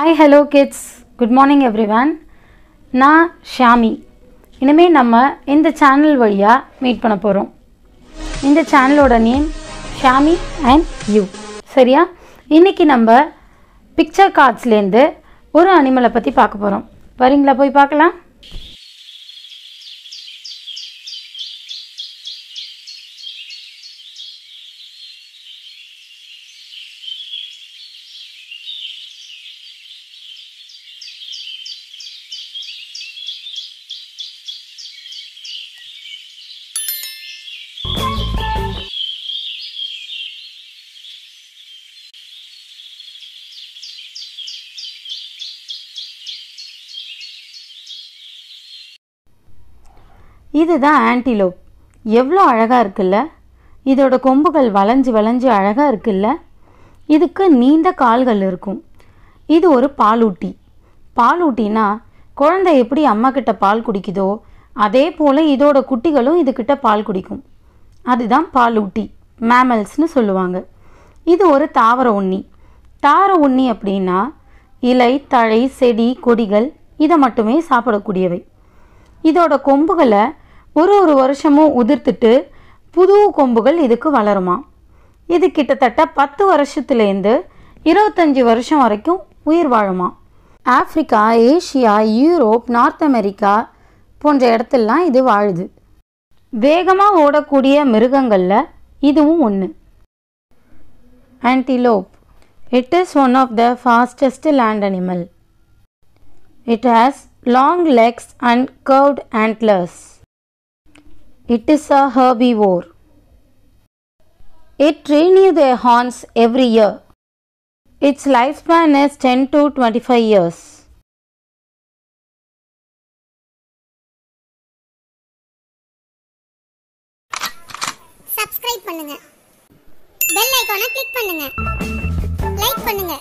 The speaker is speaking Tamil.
Hi hello kids good morning everyone நான் ஷாமி இனிமேல் நம்ம இந்த சேனல் வழியாக மீட் பண்ண போகிறோம் இந்த சேனலோட நேம் ஷாமி அண்ட் யூ சரியா? இன்றைக்கி நம்ம பிக்சர் கார்ட்ஸ்லேருந்து ஒரு அனிமலை பற்றி பார்க்க போகிறோம் வரீங்களா? போய் பார்க்கலாம். இதுதான் ஆன்டிலோப். எவ்வளோ அழகாக இருக்குல்ல? இதோட கொம்புகள் வளைஞ்சு வளைஞ்சு அழகாக இருக்குல்ல? இதுக்கு நீண்ட கால்கள் இருக்கும். இது ஒரு பாலூட்டி. பாலூட்டினா குழந்தை எப்படி அம்மா கிட்ட பால் குடிக்குதோ அதே போல் இதோட குட்டிகளும் இதுக்கிட்ட பால் குடிக்கும். அதுதான் பாலூட்டி. மேமல்ஸ்னு சொல்லுவாங்க. இது ஒரு தாவர உண்ணி. தாவர உண்ணி அப்படின்னா இலை தழை செடி கொடிகள் இதை மட்டுமே சாப்பிடக்கூடியவை. இதோட கொம்புகளை ஒரு ஒரு வருஷமும் உதிர்த்துட்டு புது கொம்புகள் இதுக்கு வளருமா? இது கிட்டத்தட்ட பத்து வருஷத்துலேருந்து இருபத்தஞ்சி வருஷம் வரைக்கும் உயிர் வாழுமா? Africa Asia Europe North America போன்ற இடத்துலலாம் இது வாழுது. வேகமாக ஓடக்கூடிய மிருகங்களில் இதுவும் ஒன்று antelope it is one of the fastest land animal it has long legs and curved antlers it is a herbivore it renews their horns every year its lifespan is 10 to 25 years subscribe பண்ணுங்க பெல் ஐகானை கிளிக் பண்ணுங்க லைக் பண்ணுங்க